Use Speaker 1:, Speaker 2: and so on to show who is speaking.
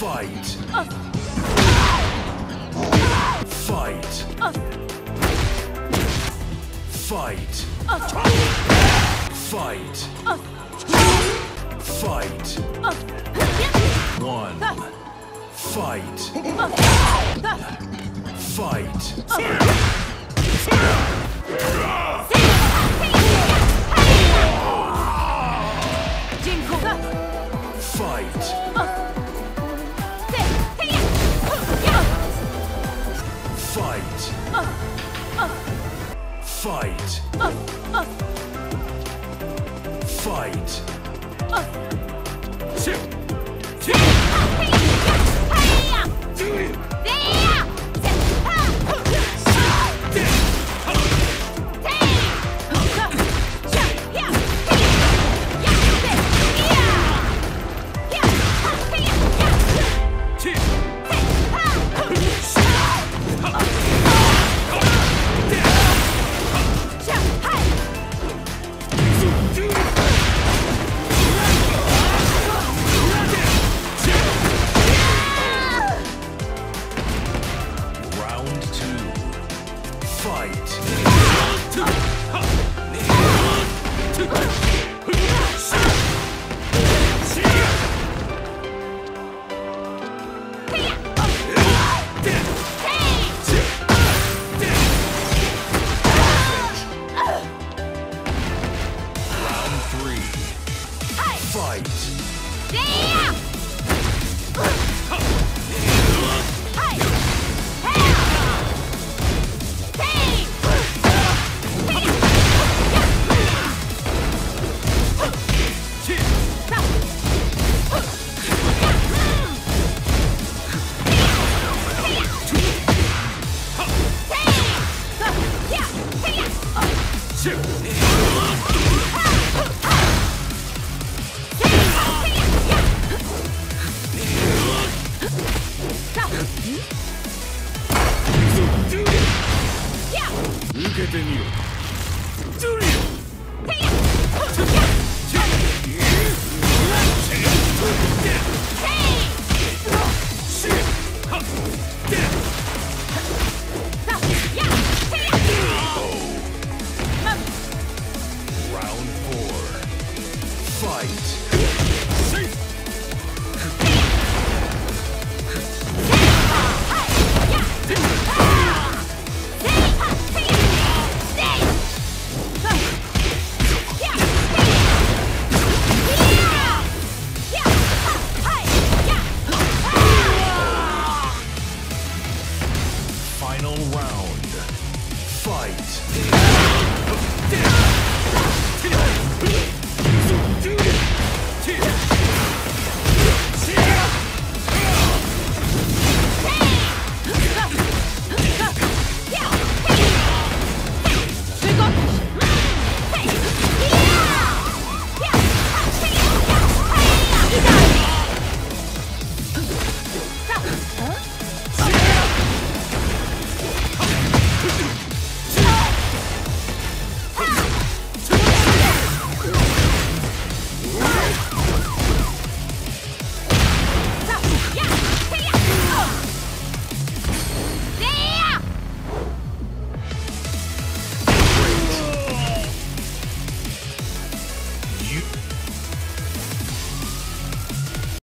Speaker 1: Fight. Fight. Fight. Fight. Fight. One. Fight. Fight. Fight. Fight. Fight. Round けて
Speaker 2: み
Speaker 1: ろジュリオ